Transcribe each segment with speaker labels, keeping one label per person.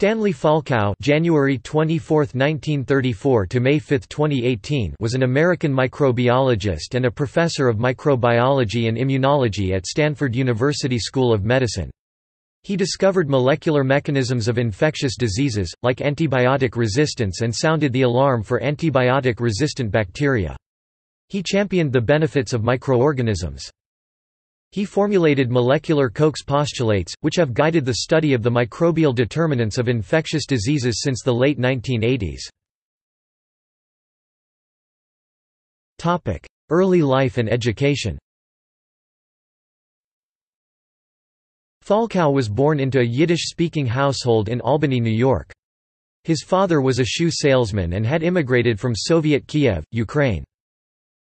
Speaker 1: Stanley Falkow January 24, 1934 to May 5, 2018 was an American microbiologist and a professor of microbiology and immunology at Stanford University School of Medicine. He discovered molecular mechanisms of infectious diseases, like antibiotic resistance and sounded the alarm for antibiotic-resistant bacteria. He championed the benefits of microorganisms. He formulated molecular Koch's postulates, which have guided the study of the microbial determinants of infectious diseases since the late 1980s. Early life and education Falkow was born into a Yiddish-speaking household in Albany, New York. His father was a shoe salesman and had immigrated from Soviet Kiev, Ukraine.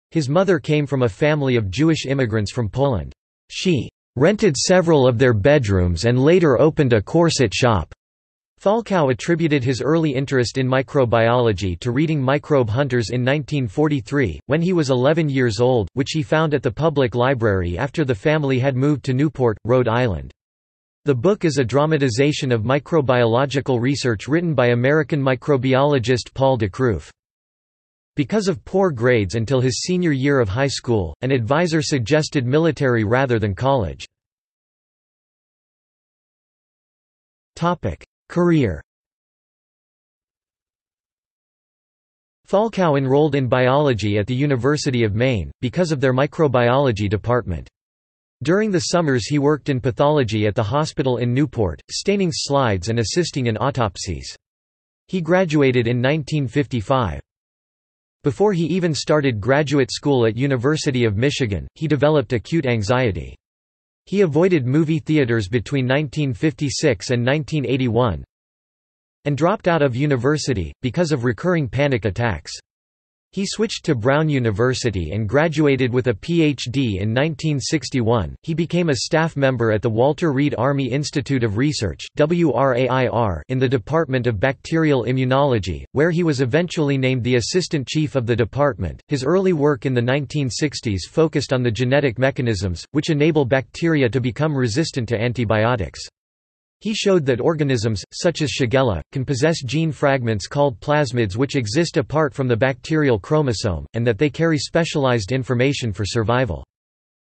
Speaker 1: His mother came from a family of Jewish immigrants from Poland. She rented several of their bedrooms and later opened a corset shop. Falkow attributed his early interest in microbiology to reading Microbe Hunters in 1943, when he was 11 years old, which he found at the public library after the family had moved to Newport, Rhode Island. The book is a dramatization of microbiological research written by American microbiologist Paul de Kruif. Because of poor grades until his senior year of high school, an advisor suggested military rather than college. Career Falkow enrolled in biology at the University of Maine, because of their microbiology department. During the summers he worked in pathology at the hospital in Newport, staining slides and assisting in autopsies. He graduated in 1955. Before he even started graduate school at University of Michigan, he developed acute anxiety. He avoided movie theaters between 1956 and 1981 and dropped out of university, because of recurring panic attacks. He switched to Brown University and graduated with a Ph.D. in 1961. He became a staff member at the Walter Reed Army Institute of Research in the Department of Bacterial Immunology, where he was eventually named the assistant chief of the department. His early work in the 1960s focused on the genetic mechanisms, which enable bacteria to become resistant to antibiotics. He showed that organisms, such as Shigella, can possess gene fragments called plasmids which exist apart from the bacterial chromosome, and that they carry specialized information for survival.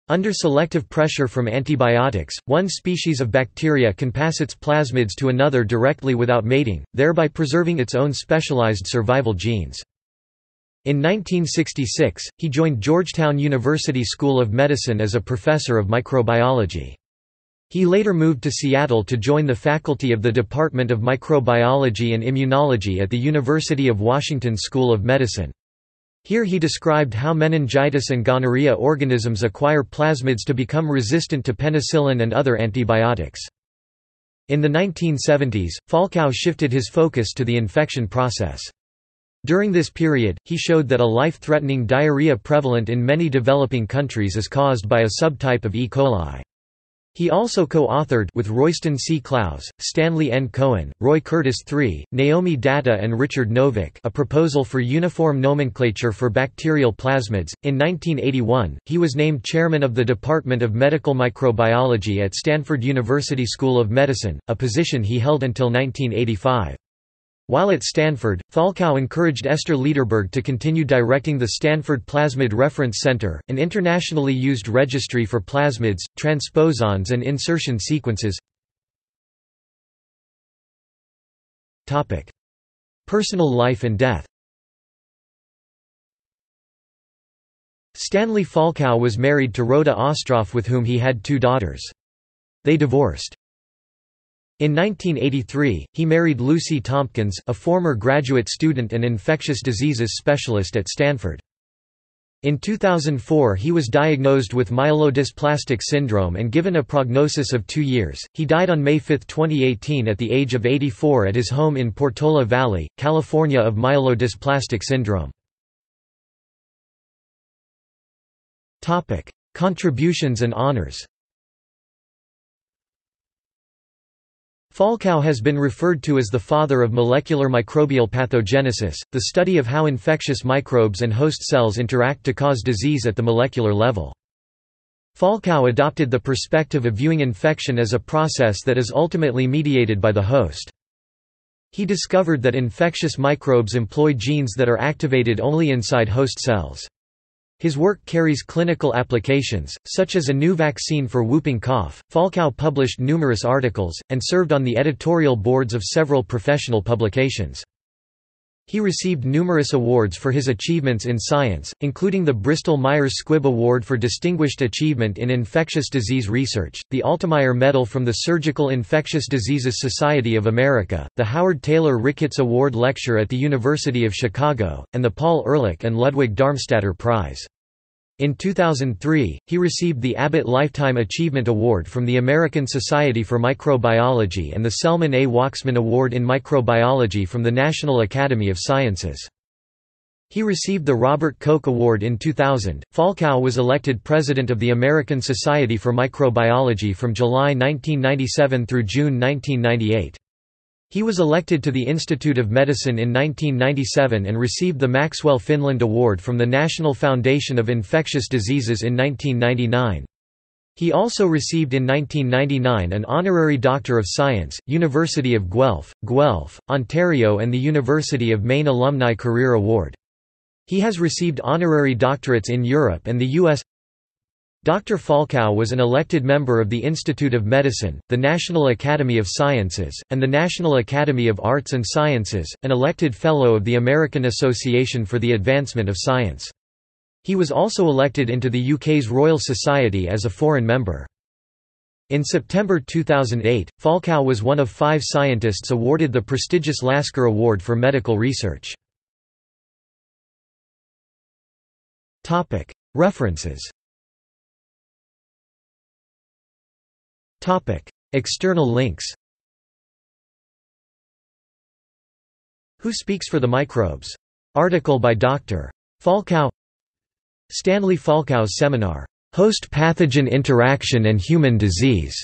Speaker 1: Under selective pressure from antibiotics, one species of bacteria can pass its plasmids to another directly without mating, thereby preserving its own specialized survival genes. In 1966, he joined Georgetown University School of Medicine as a professor of microbiology. He later moved to Seattle to join the faculty of the Department of Microbiology and Immunology at the University of Washington School of Medicine. Here he described how meningitis and gonorrhea organisms acquire plasmids to become resistant to penicillin and other antibiotics. In the 1970s, Falkow shifted his focus to the infection process. During this period, he showed that a life-threatening diarrhea prevalent in many developing countries is caused by a subtype of E. coli. He also co-authored with Royston C. Clowes, Stanley N. Cohen, Roy Curtiss III, Naomi Datta and Richard Novick a proposal for uniform nomenclature for bacterial plasmids. In 1981, he was named chairman of the Department of Medical Microbiology at Stanford University School of Medicine, a position he held until 1985. While at Stanford, Falkow encouraged Esther Lederberg to continue directing the Stanford Plasmid Reference Center, an internationally used registry for plasmids, transposons and insertion sequences. Personal life and death Stanley Falkow was married to Rhoda Ostroff with whom he had two daughters. They divorced. In 1983, he married Lucy Tompkins, a former graduate student and infectious diseases specialist at Stanford. In 2004 he was diagnosed with myelodysplastic syndrome and given a prognosis of two years. He died on May 5, 2018 at the age of 84 at his home in Portola Valley, California of myelodysplastic syndrome. Contributions and honors Falkow has been referred to as the father of molecular microbial pathogenesis, the study of how infectious microbes and host cells interact to cause disease at the molecular level. Falkow adopted the perspective of viewing infection as a process that is ultimately mediated by the host. He discovered that infectious microbes employ genes that are activated only inside host cells. His work carries clinical applications, such as a new vaccine for whooping cough. Falkow published numerous articles, and served on the editorial boards of several professional publications. He received numerous awards for his achievements in science, including the Bristol-Myers Squibb Award for Distinguished Achievement in Infectious Disease Research, the Altemeier Medal from the Surgical Infectious Diseases Society of America, the Howard Taylor Ricketts Award Lecture at the University of Chicago, and the Paul Ehrlich and Ludwig Darmstaedter Prize. In 2003, he received the Abbott Lifetime Achievement Award from the American Society for Microbiology and the Selman A. Waksman Award in Microbiology from the National Academy of Sciences. He received the Robert Koch Award in 2000. Falkow was elected president of the American Society for Microbiology from July 1997 through June 1998. He was elected to the Institute of Medicine in 1997 and received the Maxwell Finland Award from the National Foundation of Infectious Diseases in 1999. He also received in 1999 an Honorary Doctor of Science, University of Guelph, Guelph, Ontario and the University of Maine Alumni Career Award. He has received honorary doctorates in Europe and the U.S. Dr. Falkow was an elected member of the Institute of Medicine, the National Academy of Sciences, and the National Academy of Arts and Sciences, an elected Fellow of the American Association for the Advancement of Science. He was also elected into the UK's Royal Society as a foreign member. In September 2008, Falkow was one of five scientists awarded the prestigious Lasker Award for medical research. References External links Who Speaks for the Microbes? Article by Dr. Falkow Stanley Falkow's seminar, Host-Pathogen Interaction and Human Disease